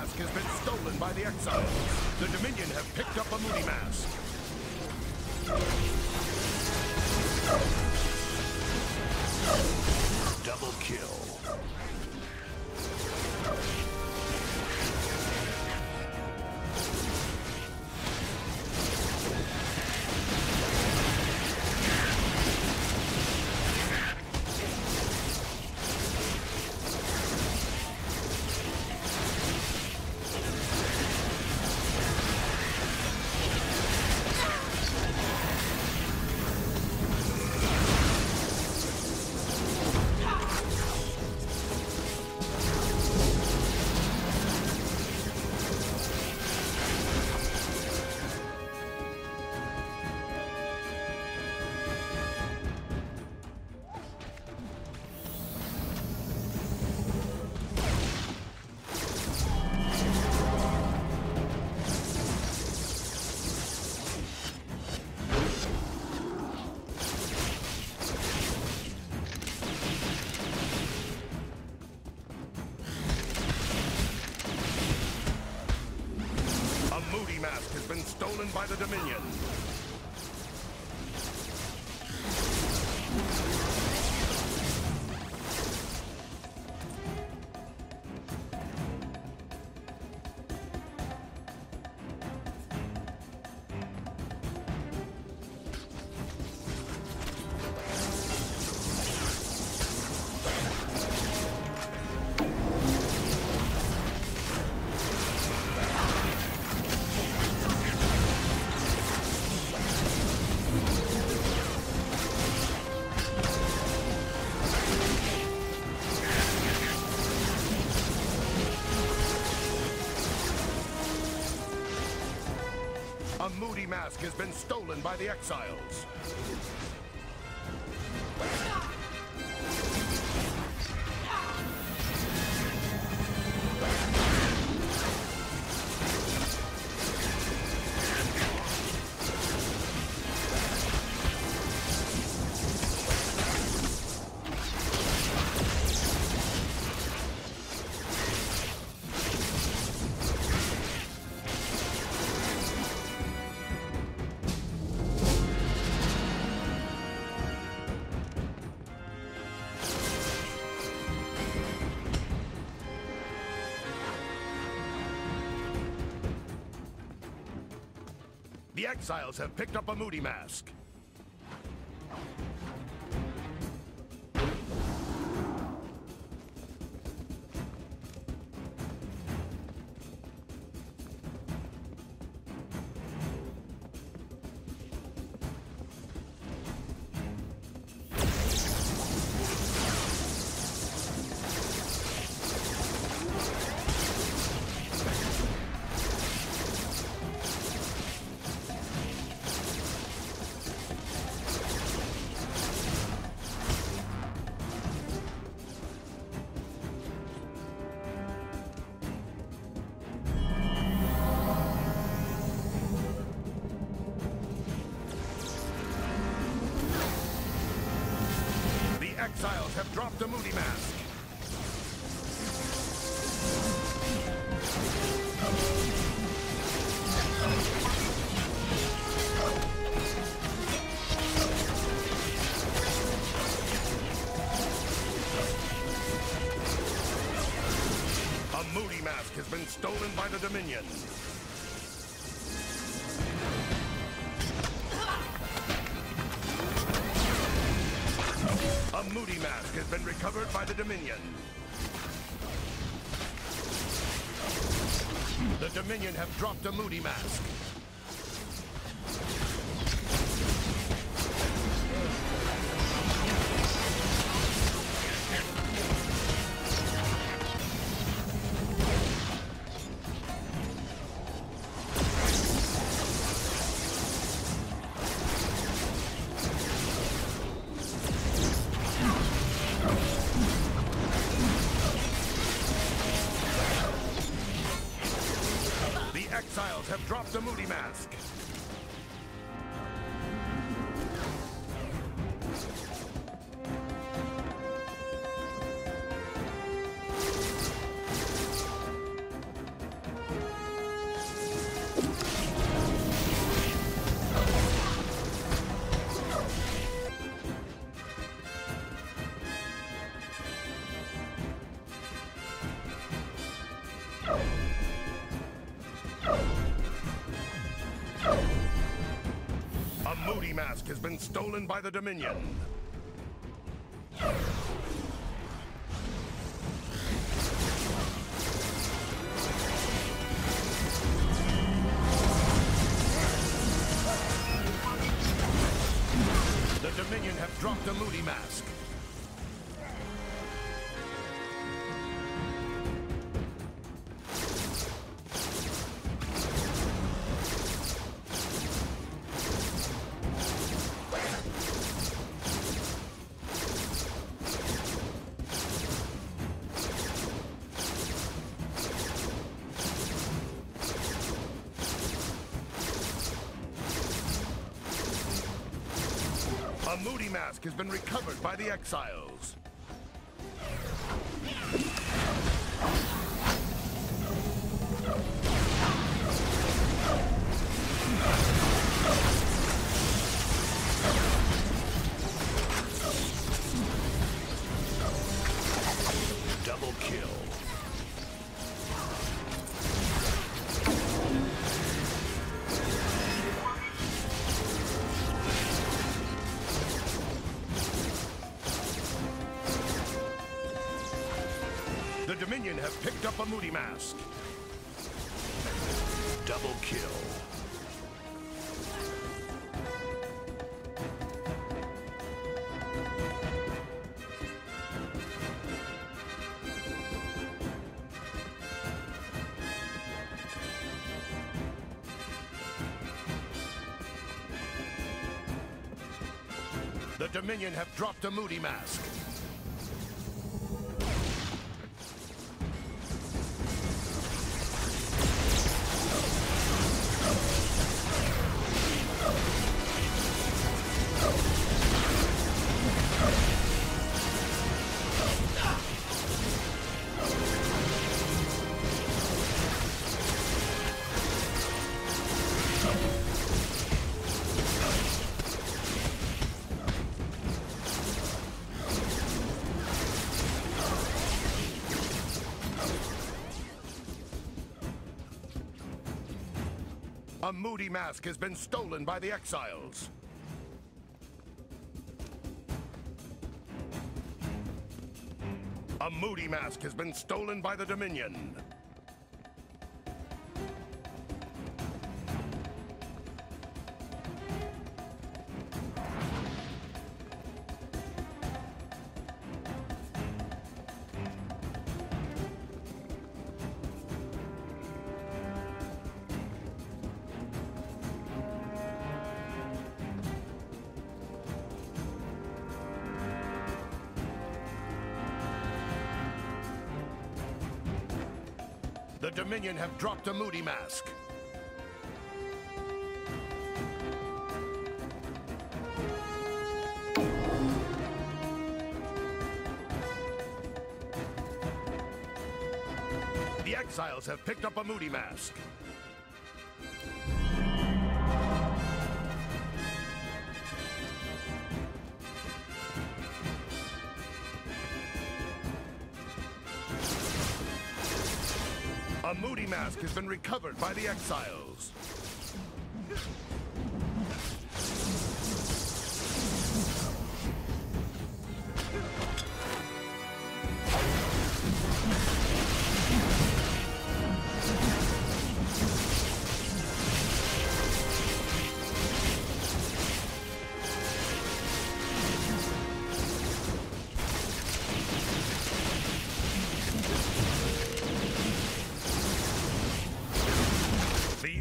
mask has been stolen by the exiles. The Dominion have picked up a Moodie mask. Double kill. Stolen by the Dominion. Moodie mask has been stolen by the exiles. The exiles have picked up a Moodie mask. Exiles have dropped a Moodie mask. A Moodie mask has been stolen by the Dominion. Moodie mask has been recovered by the Dominion. The Dominion have dropped a Moodie mask. Have dropped the Moodie mask. Moodie Mask has been stolen by the Dominion. The Dominion have dropped a Moodie Mask. A Moodie Mask has been recovered by the Exiles. The Dominion have picked up a Moodie Mask. Double kill. The Dominion have dropped a Moodie Mask. A Moodie Mask has been stolen by the Exiles. A Moodie Mask has been stolen by the Dominion. The Dominion have dropped a Moodie Mask. The Exiles have picked up a Moodie Mask. A Moodie Mask has been recovered by the Exiles.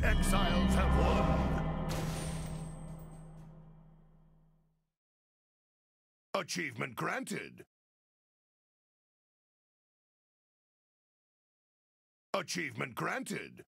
Exiles have won. Achievement granted. Achievement granted.